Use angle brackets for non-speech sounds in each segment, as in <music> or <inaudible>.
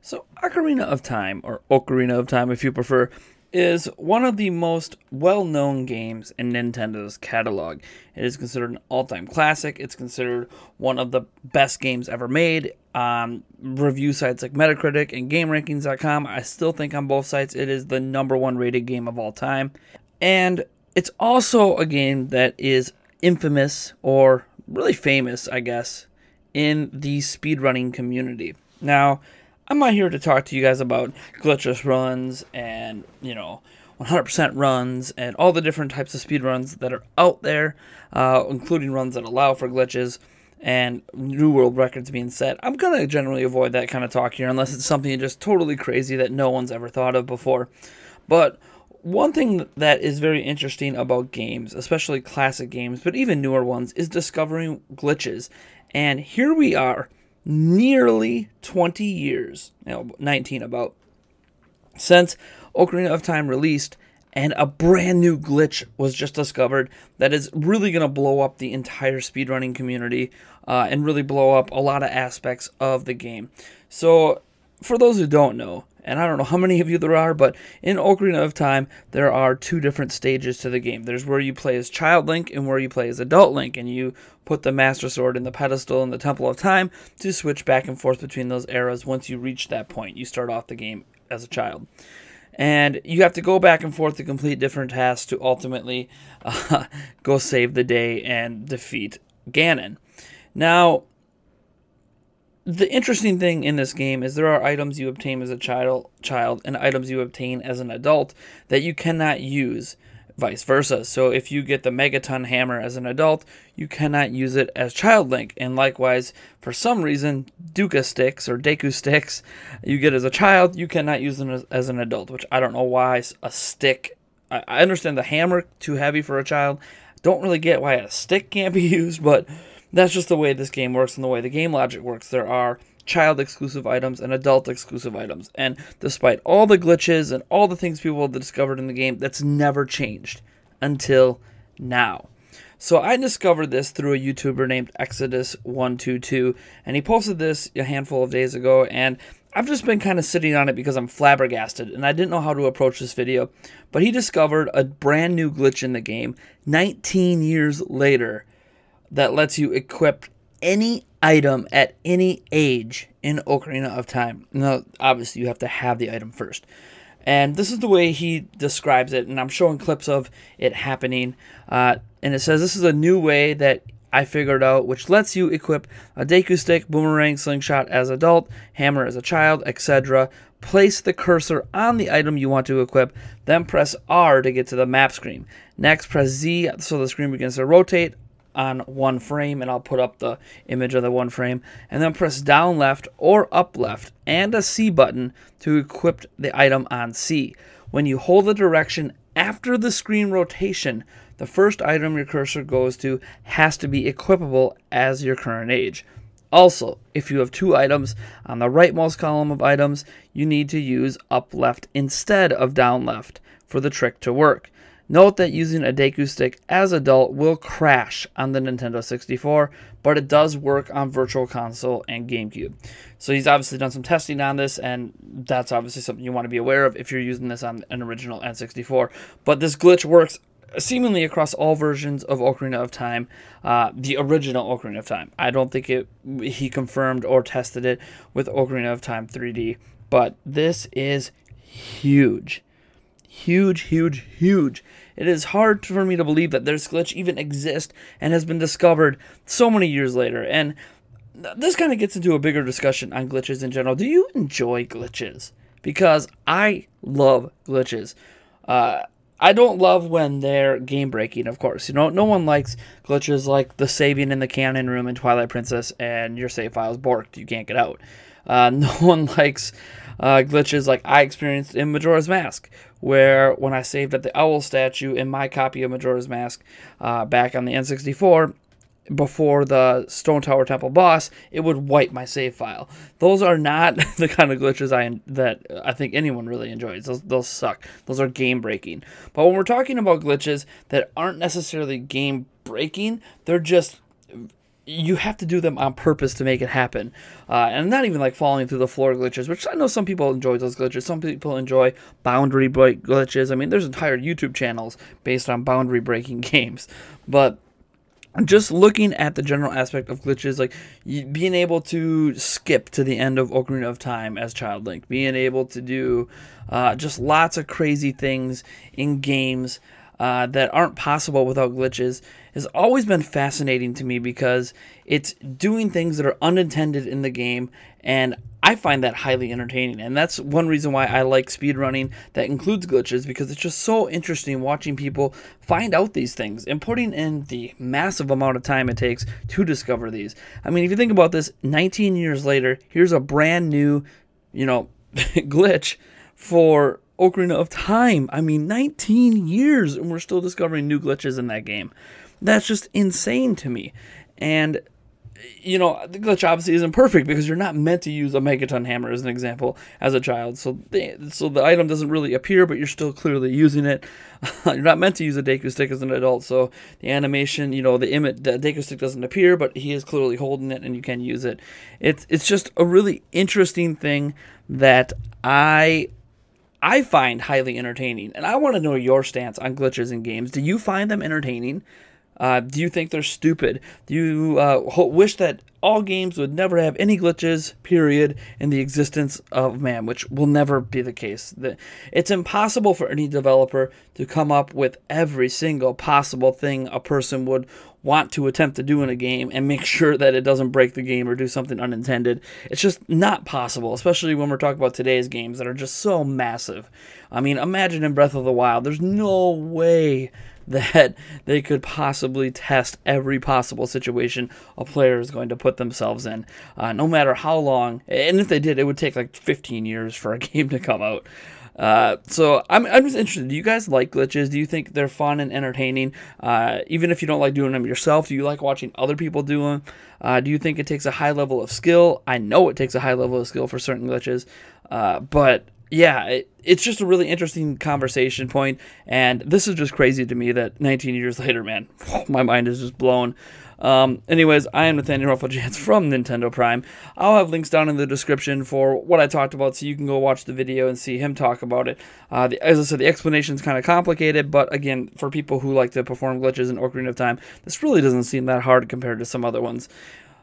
So, Ocarina of Time, or Ocarina of Time if you prefer, is one of the most well known games in Nintendo's catalog. It is considered an all time classic. It's considered one of the best games ever made. Um, review sites like Metacritic and GameRankings.com, I still think on both sites it is the number one rated game of all time. And it's also a game that is infamous or really famous, I guess, in the speedrunning community. Now, I'm not here to talk to you guys about glitchless runs and, you know, 100% runs and all the different types of speed runs that are out there, uh, including runs that allow for glitches and new world records being set. I'm going to generally avoid that kind of talk here unless it's something just totally crazy that no one's ever thought of before. But one thing that is very interesting about games, especially classic games, but even newer ones, is discovering glitches. And here we are nearly 20 years, you know, 19 about, since Ocarina of Time released, and a brand new glitch was just discovered that is really going to blow up the entire speedrunning community uh, and really blow up a lot of aspects of the game. So, for those who don't know, and I don't know how many of you there are, but in Ocarina of Time, there are two different stages to the game. There's where you play as Child Link and where you play as Adult Link, and you put the Master Sword in the pedestal in the Temple of Time to switch back and forth between those eras once you reach that point. You start off the game as a child. And you have to go back and forth to complete different tasks to ultimately uh, <laughs> go save the day and defeat Ganon. Now, the interesting thing in this game is there are items you obtain as a child, child and items you obtain as an adult that you cannot use vice versa. So if you get the Megaton hammer as an adult, you cannot use it as Child Link. And likewise, for some reason, Duca sticks or Deku sticks you get as a child, you cannot use them as, as an adult, which I don't know why a stick. I, I understand the hammer too heavy for a child. Don't really get why a stick can't be <laughs> used, but that's just the way this game works and the way the game logic works. There are child exclusive items and adult exclusive items. And despite all the glitches and all the things people have discovered in the game, that's never changed until now. So I discovered this through a YouTuber named Exodus122, and he posted this a handful of days ago, and I've just been kind of sitting on it because I'm flabbergasted, and I didn't know how to approach this video. But he discovered a brand new glitch in the game 19 years later that lets you equip any item at any age in Ocarina of Time. Now, obviously, you have to have the item first. And this is the way he describes it, and I'm showing clips of it happening. Uh, and it says this is a new way that I figured out, which lets you equip a Deku Stick, Boomerang, Slingshot as adult, Hammer as a child, etc. Place the cursor on the item you want to equip, then press R to get to the map screen. Next, press Z so the screen begins to rotate on one frame and I'll put up the image of the one frame and then press down left or up left and a C button to equip the item on C. When you hold the direction after the screen rotation, the first item your cursor goes to has to be equipable as your current age. Also, if you have two items on the rightmost column of items, you need to use up left instead of down left for the trick to work. Note that using a Deku Stick as adult will crash on the Nintendo 64, but it does work on Virtual Console and GameCube. So he's obviously done some testing on this, and that's obviously something you want to be aware of if you're using this on an original N64. But this glitch works seemingly across all versions of Ocarina of Time, uh, the original Ocarina of Time. I don't think it he confirmed or tested it with Ocarina of Time 3D, but this is huge. Huge, huge, huge. It is hard for me to believe that this glitch even exists and has been discovered so many years later. And this kind of gets into a bigger discussion on glitches in general. Do you enjoy glitches? Because I love glitches. Uh, I don't love when they're game breaking, of course. You know, no one likes glitches like the saving in the cannon room in Twilight Princess and your save file's borked. You can't get out. Uh, <laughs> no one likes uh, glitches like I experienced in Majora's Mask, where when I saved at the owl statue in my copy of Majora's Mask uh, back on the N64, before the Stone Tower Temple boss, it would wipe my save file. Those are not <laughs> the kind of glitches I that I think anyone really enjoys. Those those suck. Those are game breaking. But when we're talking about glitches that aren't necessarily game breaking, they're just you have to do them on purpose to make it happen. Uh, and not even like falling through the floor glitches, which I know some people enjoy those glitches. Some people enjoy boundary break glitches. I mean, there's entire YouTube channels based on boundary breaking <laughs> games. But just looking at the general aspect of glitches, like being able to skip to the end of Ocarina of Time as Child Link, being able to do uh, just lots of crazy things in games uh, that aren't possible without glitches has always been fascinating to me because it's doing things that are unintended in the game and I find that highly entertaining and that's one reason why I like speedrunning that includes glitches because it's just so interesting watching people find out these things and putting in the massive amount of time it takes to discover these. I mean if you think about this 19 years later here's a brand new you know <laughs> glitch for Ocarina of Time. I mean, 19 years and we're still discovering new glitches in that game. That's just insane to me. And you know, the glitch obviously isn't perfect because you're not meant to use a megaton hammer as an example as a child. So, the, so the item doesn't really appear, but you're still clearly using it. <laughs> you're not meant to use a Deku stick as an adult. So the animation, you know, the image, the Deku stick doesn't appear, but he is clearly holding it, and you can use it. It's it's just a really interesting thing that I I find highly entertaining. And I want to know your stance on glitches in games. Do you find them entertaining? Uh, do you think they're stupid? Do you uh, wish that all games would never have any glitches, period, in the existence of man, which will never be the case? It's impossible for any developer to come up with every single possible thing a person would want to attempt to do in a game and make <laughs> sure that it doesn't break the game or do something unintended. It's just not possible, especially when we're talking about today's games that are just so massive. I mean, imagine in Breath of the Wild, there's no way that they could possibly test every possible situation a player is going to put themselves in, uh, no matter how long. And if they did, it would take like 15 years for a <laughs> game to come out. Uh, so I'm, I'm just interested. Do you guys like glitches? Do you think they're fun and entertaining? Uh, even if you don't like doing them yourself, do you like watching other people do them? Uh, do you think it takes a high level of skill? I know it takes a high level of skill for certain glitches, uh, but yeah, it, it's just a really interesting conversation point, and this is just crazy to me that 19 years <laughs> later, man, <laughs> my mind is just blown. Um, anyways, I am Nathaniel Rufflejans from Nintendo Prime. I'll have links down in the description for what I talked about, so you can go watch the video and see him talk about it. Uh, the, as I said, the explanation is kind of complicated, but again, for people who like to perform glitches in Ocarina of Time, this really doesn't seem that hard compared to some other ones.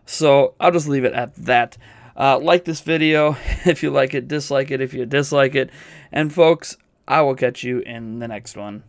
So I'll just leave it at that. Uh, like this video <laughs> if you like it, dislike it if you dislike it, and folks, I will catch you in the next one.